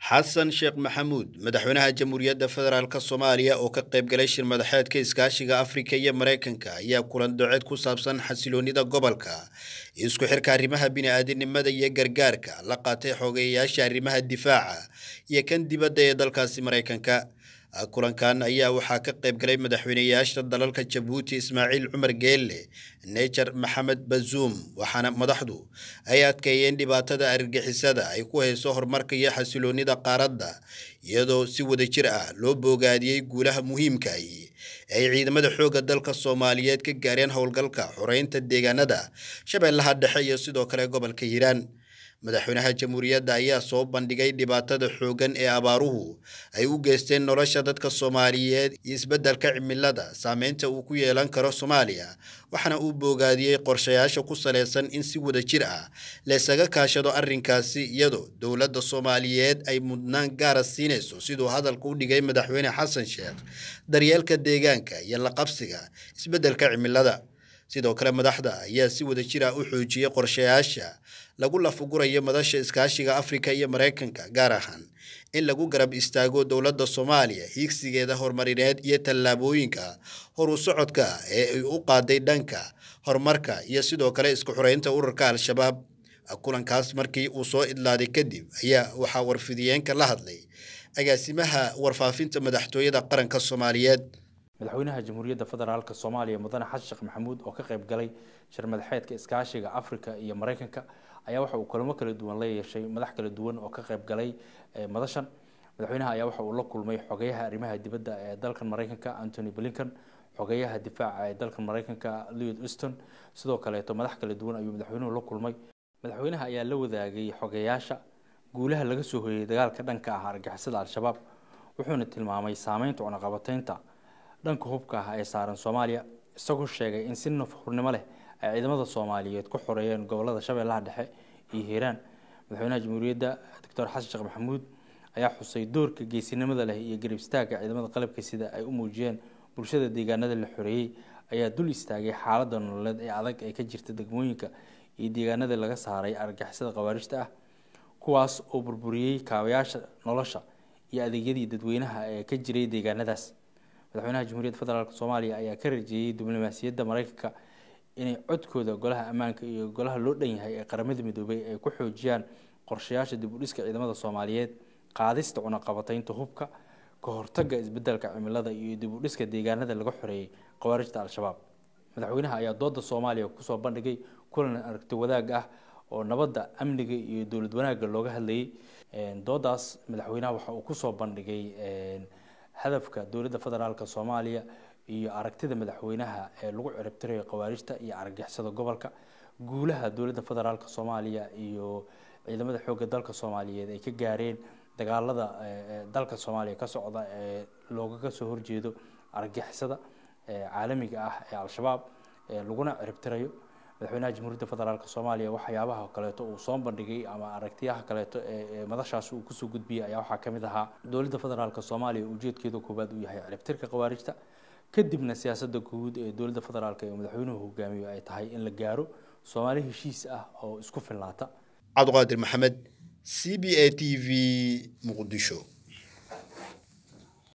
xasan sheekh maxamuud madaxweynaha jamhuuriyadda federaalk soomaaliya oo ka qaybgalay shir madaxeedka iskaashiga afrika iyo maraykanka ayaa kulan doceed ku saabsan xasiloonida gobolka. Isku xirka arrimaha bini-aadinimada iyo gargaarka la qaatay xogeeyayaasha arrimaha difaaca iyo kan dibadda ee dalkaasi maraykanka kulankan ayaa waxaa ka qaybgalay madaxweyneyaasha dalalka jabuuti ismaaciil cumar geelle nejar maxamed bazuum waxaana madaxdu ay adkeeyeen dhibaatada argagixisada ay ku hayso horumarka iyo xasiloonida qaaradda iyadoo si wadajir ah loo boogaadiyey guulaha muhiimkahi ay ciidamada xoogga dalka soomaaliyeed ka gaareen howlgalka xoreynta deegaanada shabeellaha dhexe iyo sidoo kale gobolka hiiraan madaxweynaha jamhuuriyadda ayaa soo bandhigay dhibaatada xooggan ee abaaruhu. Ay u geysteen nolosha dadka soomaaliyeed iyo isbeddelka cimilada. Saameynta uu ku yeelan karo soomaaliya waxaana uu boogaadiyey qorshayaasha ku saleysan in si wada jir ah laysaga kaashado arrinkaasi iyadoo dowladda soomaaliyeed ay mudnaan gaara siinayso. Siduu hadalka u dhigay madaxweyne xasan sheekh daryeelka deegaanka iyo la qabsiga isbeddelka cimilada sidoo kale madaxda ayaa si wada jir ah u xoojiyey qorshayaasha lagu lafugurayo madasha iskaashiga afrika iyo maraykanka gaar ahaan in lagu garab istaago dowladda soomaaliya hiigsigeeda horumarineed iyo tallaabooyinka horu socodka ee ay u qaaday dhanka horumarka iyo sidoo kale isku xoreynta ururka al-shabaab. Kulankaas markii uu soo idlaaday kadib ayaa waxaa warfidiyeenka la hadlay agaasimaha warfaafinta madaxtooyada qaranka soomaaliyeed madaxweynaha jamhuuriyadda federaalk soomaaliya mudane xasan sheekh maxamuud oo ka qayb galay shir madaxeedka iskaashiga afrika iyo maraykanka ayaa waxa uu kulamo kala duwan la yeeshay madax kala duwan oo ka qayb galay madashan. Madaxweynaha ayaa waxa uu la kulmay xogeyaha arrimaha dibadda ee dalkan maraykanka antony blinkan xogeyaha difaaca ee dalkan maraykanka leod easton sidoo kaleeto madax kala duwan ayuu madaxweynuhu la kulmay. Madaxweynaha ayaa la wadaagay xogeyaasha guulaha laga soo hoyey dagaalka dhanka ah argixisada al-shabaab wuxuuna tilmaamay saameynta cunaqabateynta dhanka hubka ah ee saaran soomaaliya isagoo sheegay in si nafhurnimo leh ay ciidamada soomaaliyeed ku xoreeyeen gobollada shabeellaha dhexe iyo hiiraan. Madaxweynaha jamhuuriyadda doctor xasan sheekh maxamuud ayaa xusay doorka geesinimada leh iyo garab istaagga ciidamada qalabka sida ay u muujiyeen bulshada deegaanada la xoreeyey ayaa dul istaagay xaaladda nololeed ee adag ee ka jirta degmooyinka iyo deegaanada laga saaray argixisada khawaarijta ah kuwaas oo burburiyey kaabayaasha nolosha iyo adeegyadii dadweynaha ee ka jiray deegaanadaas madaxweynaha jamhuuriyadda federaalk soomaaliya ayaa ka rajeeyey diblomaasiyadda maraykanka inay codkooda golaha ammaanka iyo golaha loo dhan yahay ee qaramada midoobay ay ku xoojiyaan qorshayaasha dib u ciidamada soomaaliyeed qaadista cunaqabateynta hubka ka hortagga isbeddelka cimilada iyo dib u deegaanada laga xoreeyey khawaarijta al-shabaab. Madaxweynaha ayaa dooda soomaaliya ku soo bandhigay kulan aragti wadaag ah oo nabadda amniga iyo dowlad wanaagga looga hadlayay. Doodaas madaxweynaha waxa uu ku soo bandhigay hadafka dowladda federaalk soomaaliya iyo aragtida madaxweynaha ee lagu ciribtirayo khawaarijta iyo argixisada gobolka guulaha dowladda federaalk soomaaliya iyo ciidamada xoogga dalka soomaaliyeed ay ka gaareen dagaalada dalka soomaaliya ka socda ee loogaga soo horjeedo argixisada caalamiga ah ee al-shabaab laguna ciribtirayo madaxweynaha jamhuuriyadda federaalk soomaaliya waxyaabaha kaleeto uu soo bandhigay ama aragtiyaha kaleeto ee madashaas uu ku soo gudbiyey ayaa waxaa ka mid ahaa dowladda federaalk soomaaliya ujeedkeeda koowaad uu yahay ciribtirka khawaarijta kadibna siyaasadda guud ee dowladda federaalk ee madaxweynuhu hogaamiyo ay tahay in la gaaro soomaali heshiis ah oo isku filnaata. Cabdiqaadir maxamed c b a t v muqdisho